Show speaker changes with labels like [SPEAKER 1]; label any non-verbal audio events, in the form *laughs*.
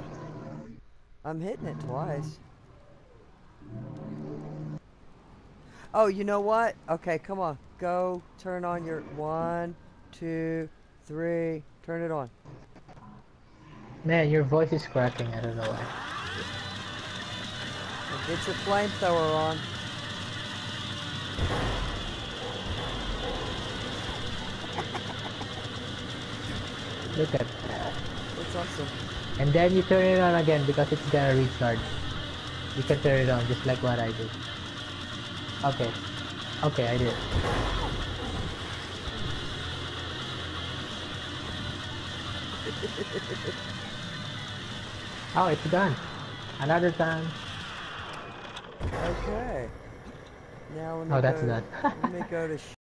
[SPEAKER 1] *laughs* I'm hitting it twice. Oh, you know what? Okay, come on. Go turn on your one, two, three. Turn it on.
[SPEAKER 2] Man, your voice is cracking. I don't know why.
[SPEAKER 1] Get your flamethrower on.
[SPEAKER 2] Look at that.
[SPEAKER 1] That's awesome.
[SPEAKER 2] And then you turn it on again because it's gonna recharge. You can turn it on just like what I did. Okay. Okay, I did. *laughs* oh, it's done. Another time.
[SPEAKER 1] Okay. Now me
[SPEAKER 2] Oh, that's
[SPEAKER 1] go,
[SPEAKER 2] done.
[SPEAKER 1] let me go to *laughs*